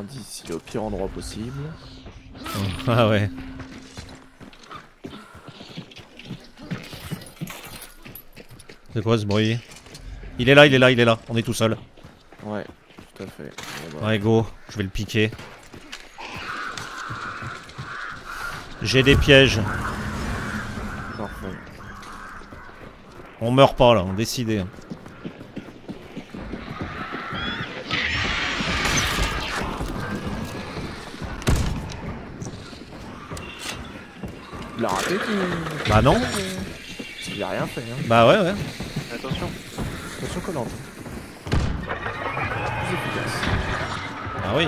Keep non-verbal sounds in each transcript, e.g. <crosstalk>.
L'indice, il est au pire endroit possible. Ah ouais. C'est quoi ce bruit? Il est là, il est là, il est là. On est tout seul. Ouais, tout à fait. Bon, bah, Ouais, go. Je vais le piquer. J'ai des pièges. Parfait. On meurt pas là, on décidé. Il a raté tout. Bah non. Il a rien fait, hein. Bah ouais, ouais. Attention. Attention collante. Plus efficace. Ah oui.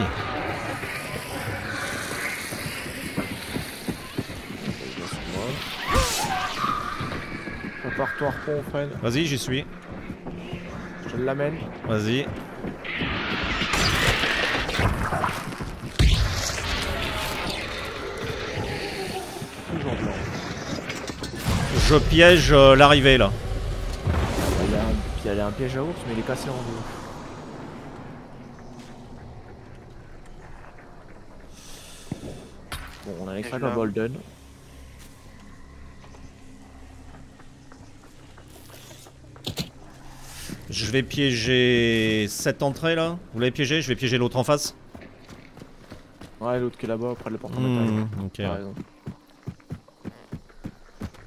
Prépare-toi, harpon, Fred. Vas-y, j'y suis. Je l'amène. Vas-y. Je piège euh, l'arrivée là. Il y, a un... puis il y a un piège à ours, mais il est cassé en deux. Bon, on a un extra là. golden. Je vais piéger cette entrée là. Vous l'avez piégé? Je vais piéger l'autre en face. Ouais, l'autre qui est là-bas, près de la porte en Hmm, métal.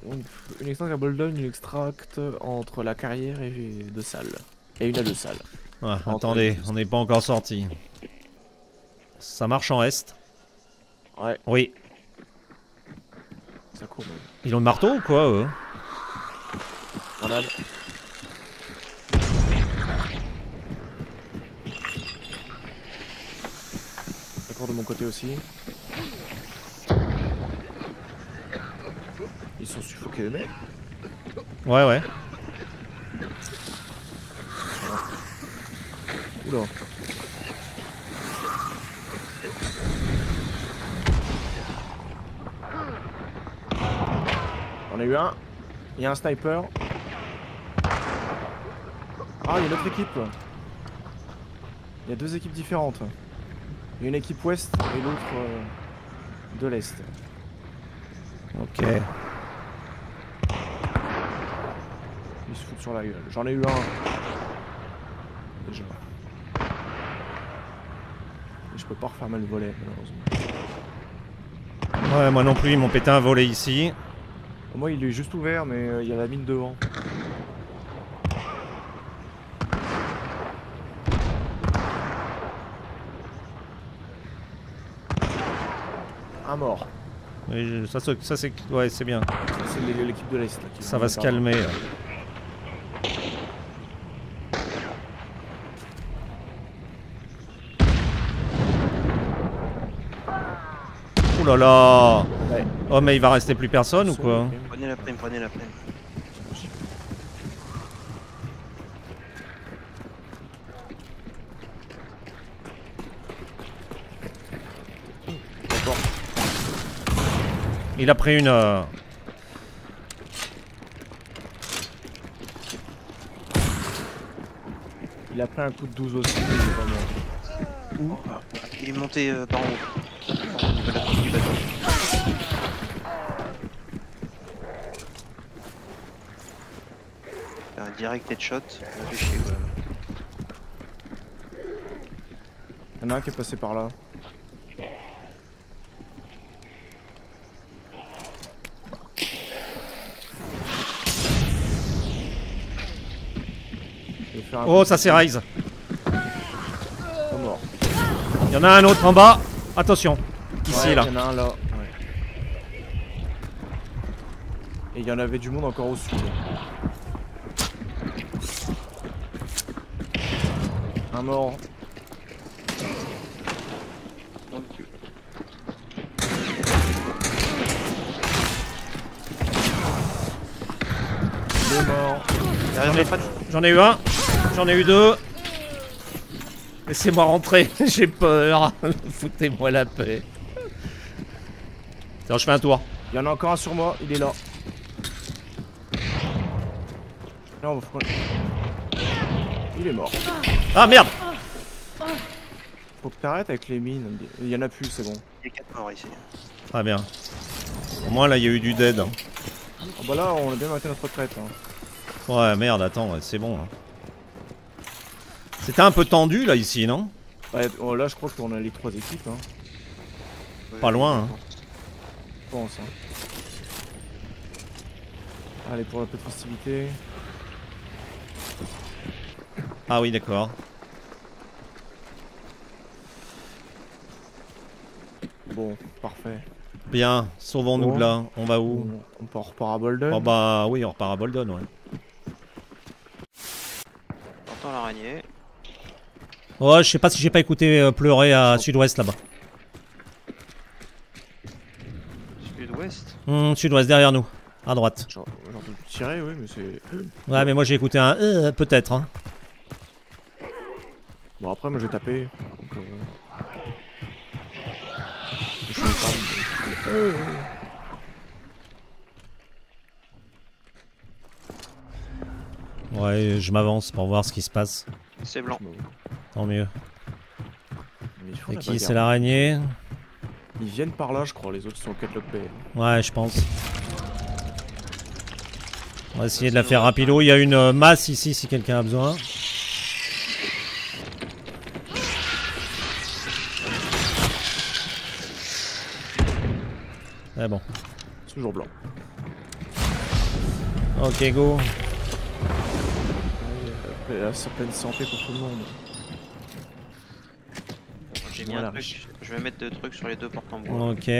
Donc, une extract à Bolden, une extract entre la carrière et deux salles. Et une à deux salles. Ouais, Entre attendez, on n'est pas encore sorti. Ça marche en est? Ouais, Oui. ça court même. Ils ont le marteau ou quoi eux? Grenade. Court de mon côté aussi. Ils sont suffoqués eux-mêmes. Ouais, ouais. Oula. On a eu un. Il y a un sniper. Ah, il y a une autre équipe. Il y a deux équipes différentes. Il y a une équipe ouest et l'autre euh, de l'est. Ok. Ils se foutent sur la gueule. J'en ai eu un. Déjà. Et je peux pas refermer le volet, malheureusement. Ouais, moi non plus, ils m'ont pété un volet ici. Moi, il est juste ouvert, mais euh, il y a la mine devant. Un mort. Oui, ça, c'est. Ouais, bien. C'est l'é- l'équipe de l'Est. là, qui Ça va se calmer. là. Là là Ouais. Oh mais il va rester plus personne ou quoi. Prenez la prime, prenez la prime. Il a pris une... euh, Il a pris un coup de 12 aussi, mais il est pas mort. Il est monté euh, par en haut. De la tour du bateau. Faire Un direct headshot. On a fait chier quand même. Il y en a un qui est passé par là. Oh ça c'est Rise Pas mort. Il y en a un autre en bas Attention Ici Ouais, là Il y en a un là. Ouais. Et il y en avait du monde encore au sud. Un mort. Deux morts. Ai-. J'en ai eu un J'en ai eu deux Laissez-moi rentrer, <laughs> j'ai peur <laughs> Foutez-moi la paix Tiens, je fais un tour. Il y en a encore un sur moi, il est là. Non, faut qu'on- Il est mort. Ah merde Contre t'arrêtes avec les mines. Il y en a plus, c'est bon. Il y a 4 morts ici. Très bien. Au moins là il y a eu du dead. hein. Ah bah là, on a bien arrêté notre retraite. hein. Ouais merde attends ouais, c'est bon. hein. C'était un peu tendu là ici non? Ouais, oh, là, je crois qu'on a les trois équipes, hein, Pas loin, hein. Je pense. hein. Allez, pour la petite festivité. Ah oui d'accord. Bon, parfait. Bien, sauvons-nous Bon. de là. On va où? On, on part, repart à Bolden. Oh bah oui on repart à Bolden ouais. J'entends l'araignée. Ouais je sais pas si j'ai pas écouté euh, pleurer à sud-ouest là-bas. Hmm, sud-ouest derrière nous. À droite. Genre de tirer, oui, mais c'est. Ouais mais moi j'ai écouté un euh, peut-être. Hein. Bon, après, moi j'ai tapé. Donc, euh... Ouais je m'avance pour voir ce qui se passe. C'est blanc. Tant mieux. Et qui c'est l'araignée? Ils viennent par là, je crois, les autres sont au Catlock Bay. Ouais, je pense. On va essayer de la faire rapido. Il y a une euh, masse ici si quelqu'un a besoin. C'est bon. C'est toujours blanc. Ok, go. Ouais, là, c'est pleine santé pour tout le monde. J'ai mis Voilà. un truc. Je vais mettre deux trucs sur les deux portes en bois. Ok.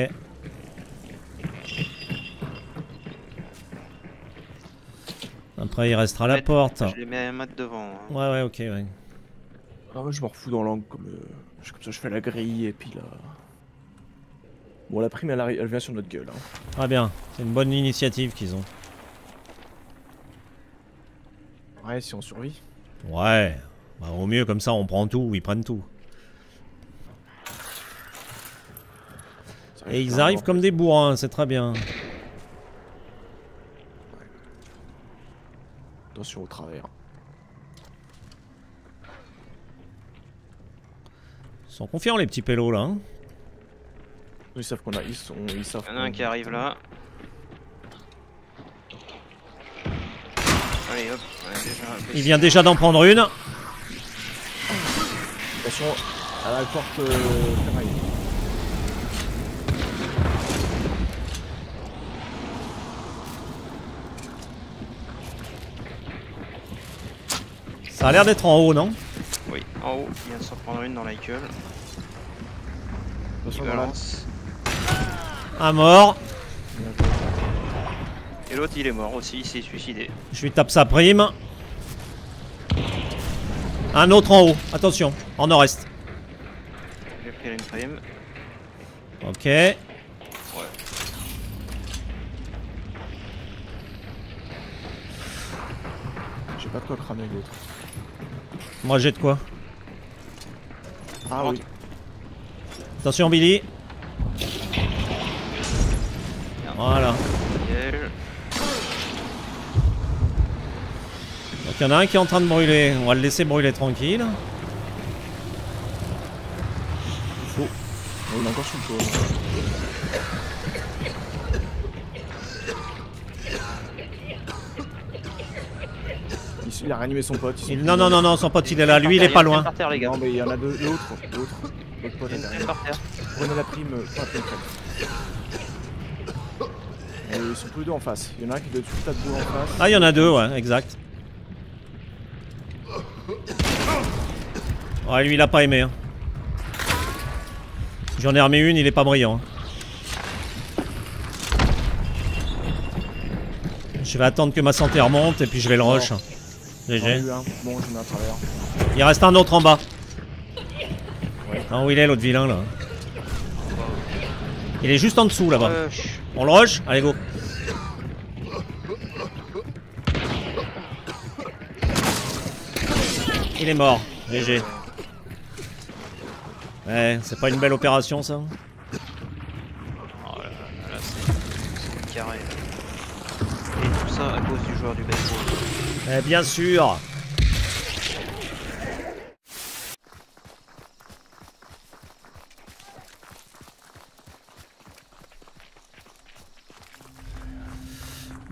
Après, il restera la porte. Je les mets à mettre devant. hein. Ouais, ouais, ok, ouais. Ah, ouais, je m'en refous dans l'angle, comme, euh, je- comme ça je fais la grille et puis là. Bon, la prime elle, vient sur notre gueule. Hein. Très bien. C'est une bonne initiative qu'ils ont. Ouais, si on survit. Ouais. Bah, au mieux, comme ça, on prend tout, ils prennent tout. Et ils arrivent comme des bourrins, c'est très bien. Attention au travers. Ils sont confiants, les petits pélos, là. hein. Ils savent qu'on a. Ils, sont, ils savent. Il y en a un qui arrive là. Allez hop. ouais, déjà un peu- Il vient déjà d'en prendre une. Attention à la porte euh, ferraille. Ça a l'air d'être en haut, non Oui, en haut. Il vient de s'en prendre une dans la gueule. Il Attention dans la. balance. Un mort. Et l'autre il est mort aussi, il s'est suicidé. Je lui tape sa prime. Un autre en haut. Attention, en nord-est. J'ai pris une prime. Ok. J'ai pas de quoi cramer l'autre. Moi, j'ai de quoi. Ah oui. Attention, Billy. Voilà. Donc, il y en a un qui est en train de brûler. On va le laisser brûler tranquille. Oh, il est encore sous le feu. Il, a réanimé son pote. Il- Non, non, non, non, son pote, il est là. Lui, il est pas loin. Par terre les gars. Non, mais il y en a deux. L'autre. L'autre. L'autre pote Il est derrière. Prenez la prime. Pas la prime, prime. Et ils sont tous les deux en face. Il y en a un qui doit être tout à deux en face. Ah, il y en a deux, ouais, exact. Ouais, lui, il a pas aimé. hein. J'en ai remis une, il est pas brillant. hein. Je vais attendre que ma santé remonte et puis je vais le rush. GG. un. Bon, à travers. Il reste un autre en bas. Ah, où il est l'autre vilain là Il est juste en dessous là-bas. On le rush? Allez, go. Il est mort. GG. Ouais, c'est pas une belle opération ça Oh là là, là c'est c'est carré. Et tout ça à cause du joueur du baseball. Mais bien sûr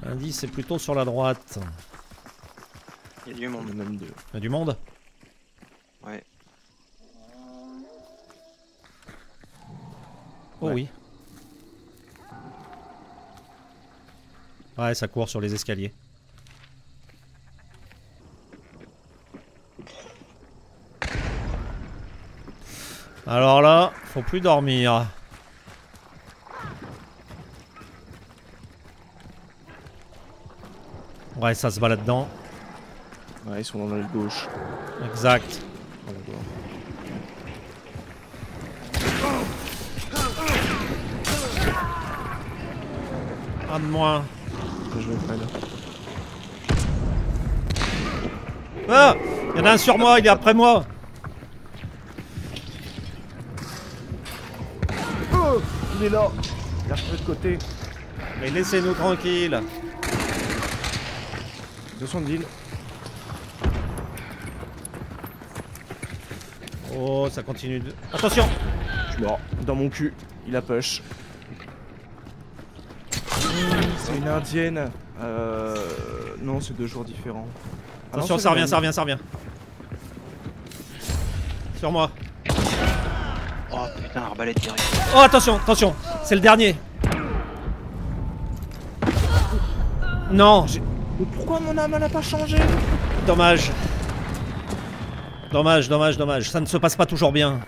L'indice est plutôt sur la droite. Il y a du monde. Même deux. Il y a du monde Ouais. Oh oui. Ouais, ça court sur les escaliers. Alors là, faut plus dormir. Ouais, ça se bat là-dedans. Ouais, ils sont dans l'aile gauche. Exact. Un de moins. Ah Il y en a un sur moi, il est après moi Oh Il est là Il a refait de côté. Mais laissez-nous tranquilles Attention de ville. Oh, ça continue de... Attention Je suis mort. Dans mon cul. Il a push. C'est une indienne. Euh... Non, c'est deux jours différents. Ah non, Attention, ça revient, ça revient, ça revient. Sur moi. Oh attention, attention C'est le dernier Non j'ai- Mais pourquoi mon âme elle a pas changé? Dommage. Dommage, dommage, dommage. Ça ne se passe pas toujours bien.